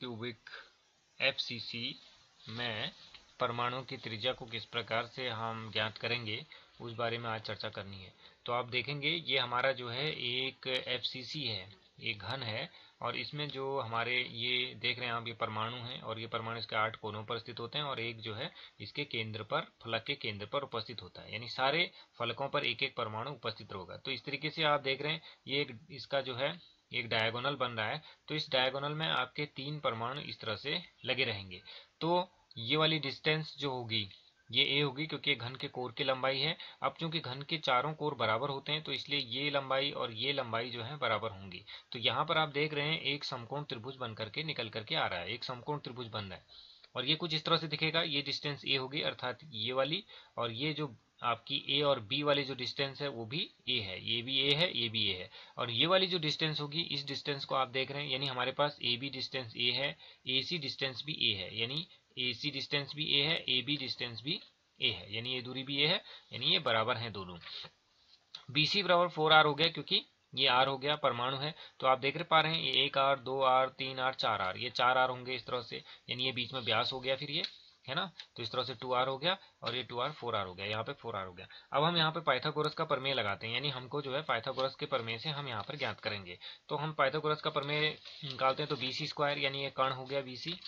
Cubic FCC में परमाणु की त्रिज्या को किस प्रकार से हम ज्ञात करेंगे, उस बारे में आज चर्चा करनी है। तो आप देखेंगे, ये हमारा जो है, एक एफसीसी है, एक घन है, और इसमें जो हमारे ये देख रहे हैं आप, ये परमाणु हैं, और ये परमाणु इसके आठ कोनों पर स्थित होते हैं, और एक जो है, इसके केंद्र पर, फलक के केंद्र पर उपस्थित होता है। यानी सारे फलकों पर एक एक परमाणु उपस्थित होगा। तो इस तरीके से आप देख रहे हैं, ये एक, इसका जो है एक डायगोनल बन रहा है तो इस डायगोनल में आपके तीन परमाणु इस तरह से लगे रहेंगे। तो ये वाली डिस्टेंस जो होगी, ये ए होगी क्योंकि घन के कोर की लंबाई है। अब चूँकि घन के चारों कोर बराबर होते हैं तो इसलिए ये लंबाई और ये लंबाई जो है बराबर होंगी। तो यहाँ पर आप देख रहे हैं, एक समकोण त्रिभुज बन करके निकल करके आ रहा है, एक समकोण त्रिभुज बन रहा है। और ये कुछ इस तरह से दिखेगा, ये डिस्टेंस ए होगी, अर्थात ये वाली, और ये जो आपकी ए और बी वाली जो डिस्टेंस है, वो भी ए है। ये भी ए है, ये भी ए है। और ये वाली जो डिस्टेंस होगी, इस डिस्टेंस को आप देख रहे हैं, यानी हमारे पास ए बी डिस्टेंस ए है ए सी डिस्टेंस भी ए है। यानी ए सी डिस्टेंस भी ए है ए बी डिस्टेंस भी ए है। यानी ये दूरी भी ए है, यानी ये बराबर है दोनों। बी सी बराबर फोर आर हो गया, क्योंकि ये आर हो गया, परमाणु है। तो आप देख पा रहे हैं, ये एक आर दो आर तीन आर चार आर ये चार आर होंगे इस तरह से, यानी ये बीच में ब्यास हो गया फिर ये। है ना? तो इस तरह से टू आर हो गया और ये टू आर फोर आर हो गया यहाँ पे फोर आर हो गया। अब हम यहाँ पे पाइथागोरस का प्रमेय लगाते हैं यानी हमको जो है पाइथागोरस के प्रमेय से हम यहाँ पर ज्ञात करेंगे। तो हम पाइथागोरस का प्रमेय निकालते हैं तो बी सी स्क्वायर यानी ये कर्ण हो गया बी सी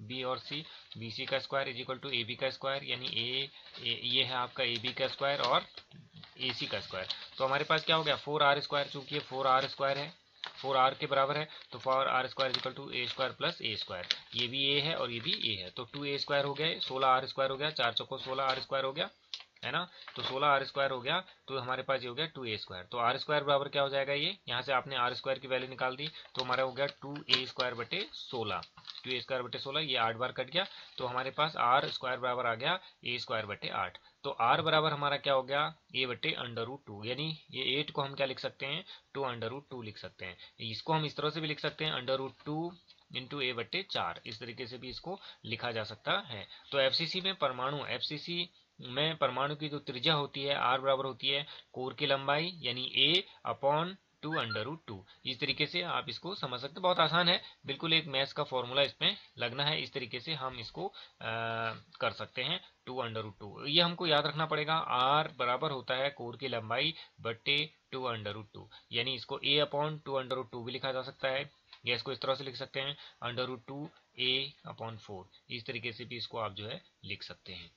बी और सी बी सी का square is equal to A B का स्क्वायर यानी ए, ये है आपका ए बी का स्क्वायर और ए सी का स्क्वायर तो हमारे पास क्या हो गया? फोर आर स्क्वायर चूँकि ये फोर आर स्क्वायर है फोर आर के बराबर है तो four R square equal to A square plus A square ये भी ए है और ये भी ए है। तो टू ए स्क्वायर हो गया, सोलह आर स्क्वायर हो गया, चार चौको सोलह आर स्क्वायर हो गया। है ना? तो सोलह आर स्क्वायर हो गया तो हमारे पास ये हो गया टू ए स्क्वायर तो आर स्क्वायर बराबर क्या हो जाएगा ये? यहाँ से आपने आर स्क्वायर की वैल्यू निकाल दी तो हमारा हो गया टू ए स्क्वायर बटे सोलह. टू ए स्क्वायर बटे सोलह, ये आठ बार कट गया तो हमारे पास आर स्क्वायर बराबर आ गया ए स्क्वायर बटे आठ. तो आर बराबर हमारा क्या हो गया? ए बटे अंडर रूट टू यानी ये एट को हम क्या लिख सकते हैं? टू अंडर रूट टू लिख सकते हैं. इसको हम इस तरह से भी लिख सकते हैं under root two into A बट्टे चार. इस तरीके से भी इसको लिखा जा सकता है. तो एफसीसी में परमाणु एफसीसी में परमाणु की जो त्रिज्या होती है आर बराबर होती है कोर की लंबाई यानी A upon two under root two इस तरीके से आप इसको समझ सकते बहुत आसान है। बिल्कुल एक मैथ्स का फॉर्मूला इसमें लगना है। इस तरीके से हम इसको आ, कर सकते हैं टू अंडर रूट टू ये हमको याद रखना पड़ेगा। आर बराबर होता है कोर की लंबाई बट्टे टू अंडर रूट टू यानी इसको A upon two under root two भी लिखा जा सकता है। या इसको इस तरह से लिख सकते हैं। Under root two A upon four इस तरीके से भी इसको आप जो है लिख सकते हैं।